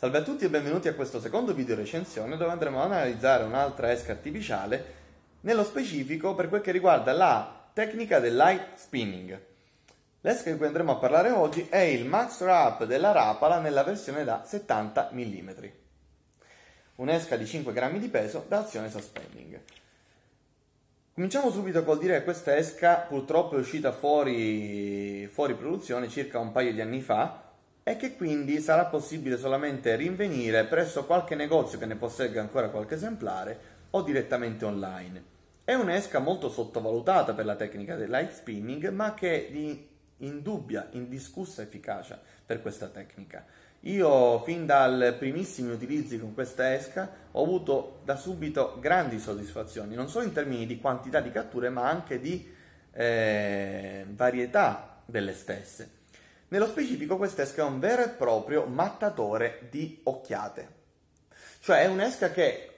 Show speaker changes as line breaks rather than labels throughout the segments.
Salve a tutti e benvenuti a questo secondo video recensione dove andremo ad analizzare un'altra esca artificiale, nello specifico per quel che riguarda la tecnica del light spinning. L'esca di cui andremo a parlare oggi è il Max Wrap della Rapala nella versione da 70 mm. Un'esca di 5 grammi di peso da azione suspending. Cominciamo subito col dire che questa esca purtroppo è uscita fuori, fuori produzione circa un paio di anni fa e che quindi sarà possibile solamente rinvenire presso qualche negozio che ne possegga ancora qualche esemplare o direttamente online. È un'esca molto sottovalutata per la tecnica del light spinning, ma che è di indubbia, indiscussa efficacia per questa tecnica. Io fin dal primissimi utilizzi con questa esca ho avuto da subito grandi soddisfazioni, non solo in termini di quantità di catture, ma anche di eh, varietà delle stesse. Nello specifico quest'esca è un vero e proprio mattatore di occhiate. Cioè è un'esca che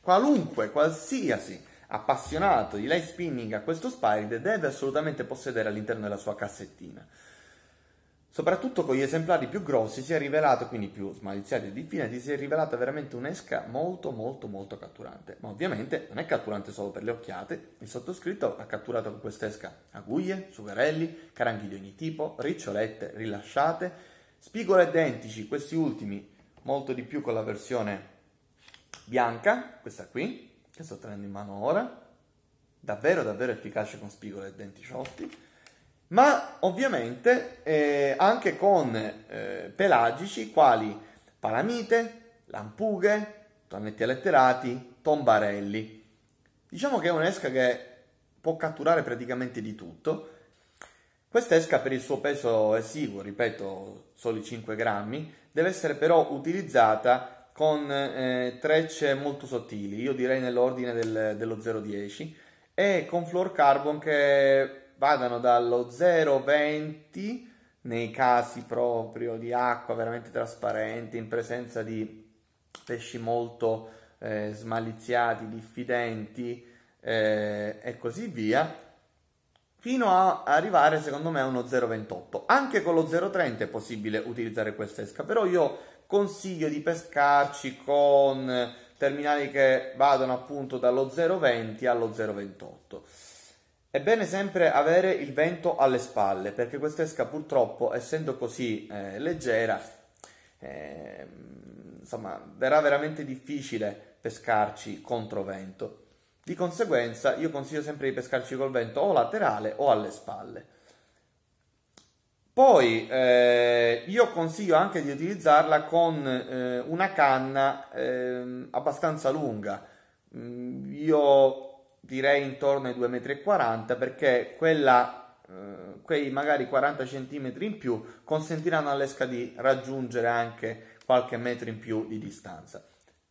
qualunque, qualsiasi appassionato di light spinning a questo Spirit deve assolutamente possedere all'interno della sua cassettina. Soprattutto con gli esemplari più grossi si è rivelato, quindi più smaliziati e diffidenti, si è rivelata veramente un'esca molto molto molto catturante. Ma ovviamente non è catturante solo per le occhiate, il sottoscritto ha catturato con quest'esca aguglie, sugarelli, caranghi di ogni tipo, ricciolette rilasciate, spigole identici, questi ultimi molto di più con la versione bianca, questa qui, che sto tenendo in mano ora, davvero davvero efficace con spigole e denti ma ovviamente eh, anche con eh, pelagici quali palamite, lampughe, tonnetti letterati, tombarelli. Diciamo che è un'esca che può catturare praticamente di tutto. Questa esca per il suo peso esiguo, ripeto, soli 5 grammi, deve essere però utilizzata con eh, trecce molto sottili, io direi nell'ordine del, dello 0,10 e con fluorocarbon che vadano dallo 0,20 nei casi proprio di acqua veramente trasparente in presenza di pesci molto eh, smaliziati, diffidenti eh, e così via fino a arrivare secondo me a uno 0,28 anche con lo 0,30 è possibile utilizzare questa esca però io consiglio di pescarci con terminali che vadano appunto dallo 0,20 allo 0,28 è bene sempre avere il vento alle spalle perché quest'esca purtroppo essendo così eh, leggera eh, insomma verrà veramente difficile pescarci contro vento. Di conseguenza io consiglio sempre di pescarci col vento o laterale o alle spalle. Poi eh, io consiglio anche di utilizzarla con eh, una canna ehm, abbastanza lunga. Mm, io direi intorno ai 2,40 m perché quella, eh, quei magari 40 cm in più consentiranno all'esca di raggiungere anche qualche metro in più di distanza.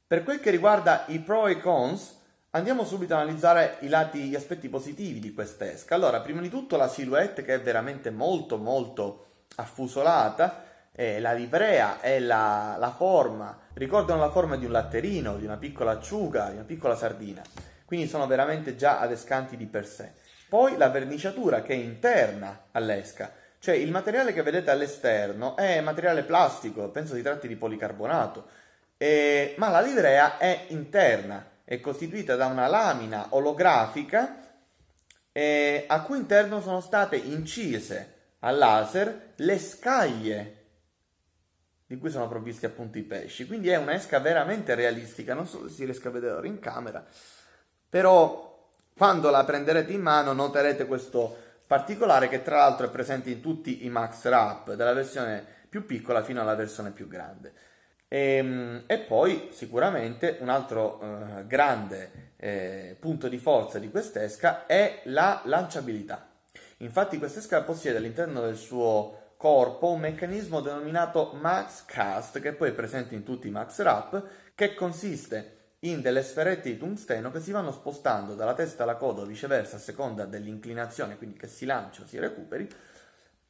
Per quel che riguarda i pro e i cons, andiamo subito ad analizzare i lati, gli aspetti positivi di questa esca. Allora, prima di tutto la silhouette che è veramente molto molto affusolata, eh, la livrea e la, la forma ricordano la forma di un latterino, di una piccola acciuga, di una piccola sardina quindi sono veramente già adescanti di per sé. Poi la verniciatura che è interna all'esca, cioè il materiale che vedete all'esterno è materiale plastico, penso si tratti di policarbonato, eh, ma la livrea è interna, è costituita da una lamina olografica eh, a cui interno sono state incise a laser le scaglie di cui sono provvisti appunto i pesci. Quindi è un'esca veramente realistica, non so se si riesca a vedere ora in camera, però quando la prenderete in mano noterete questo particolare che tra l'altro è presente in tutti i Max Wrap, dalla versione più piccola fino alla versione più grande. E, ehm, e poi sicuramente un altro eh, grande eh, punto di forza di quest'esca è la lanciabilità. Infatti quest'esca possiede all'interno del suo corpo un meccanismo denominato Max Cast che poi è presente in tutti i Max Wrap che consiste in delle sferette di tungsteno che si vanno spostando dalla testa alla coda o viceversa a seconda dell'inclinazione, quindi che si lancia o si recuperi,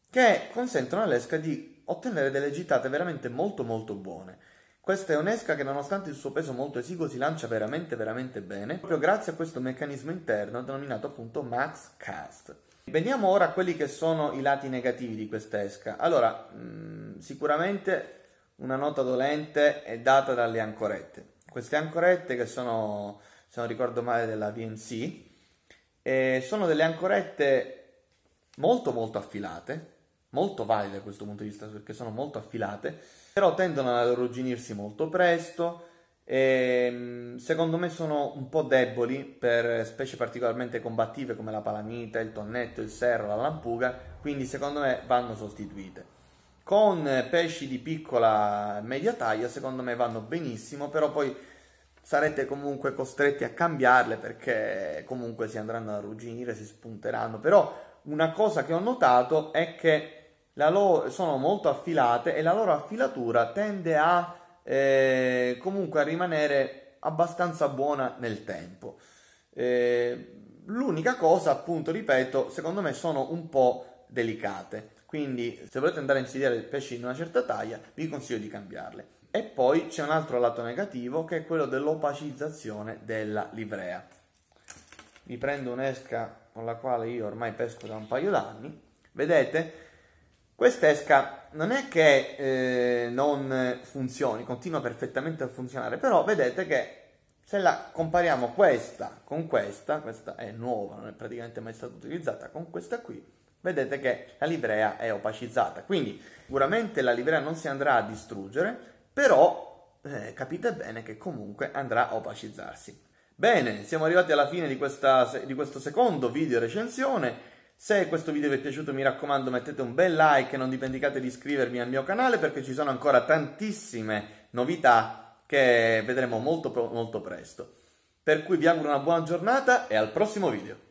che consentono all'esca di ottenere delle gittate veramente molto molto buone. Questa è un'esca che nonostante il suo peso molto esiguo si lancia veramente veramente bene, proprio grazie a questo meccanismo interno denominato appunto Max Cast. Veniamo ora a quelli che sono i lati negativi di questa esca. Allora, mh, mm, sicuramente una nota dolente è data dalle ancorette. Queste ancorette che sono, se non ricordo male, della VNC, eh, sono delle ancorette molto molto affilate, molto valide da questo punto di vista perché sono molto affilate, però tendono ad arrugginirsi molto presto e secondo me sono un po' deboli per specie particolarmente combattive come la palamita, il tonnetto, il serro, la lampuga, quindi secondo me vanno sostituite. Con pesci di piccola e media taglia secondo me vanno benissimo, però poi sarete comunque costretti a cambiarle perché comunque si andranno ad arrugginire, si spunteranno, però una cosa che ho notato è che loro, sono molto affilate e la loro affilatura tende a eh, comunque a rimanere abbastanza buona nel tempo. Eh, l'unica cosa, appunto, ripeto, secondo me sono un po' delicate. Quindi, se volete andare a insidiare pesci in una certa taglia, vi consiglio di cambiarle. E poi c'è un altro lato negativo che è quello dell'opacizzazione della livrea. Vi prendo un'esca con la quale io ormai pesco da un paio d'anni. Vedete? Quest'esca non è che eh, non funzioni, continua perfettamente a funzionare, però vedete che se la compariamo questa con questa, questa è nuova, non è praticamente mai stata utilizzata, con questa qui, vedete che la livrea è opacizzata. Quindi sicuramente la livrea non si andrà a distruggere, però eh, capite bene che comunque andrà a opacizzarsi. Bene, siamo arrivati alla fine di, questa, di questo secondo video recensione. Se questo video vi è piaciuto mi raccomando mettete un bel like e non dimenticate di iscrivervi al mio canale perché ci sono ancora tantissime novità che vedremo molto, molto presto. Per cui vi auguro una buona giornata e al prossimo video.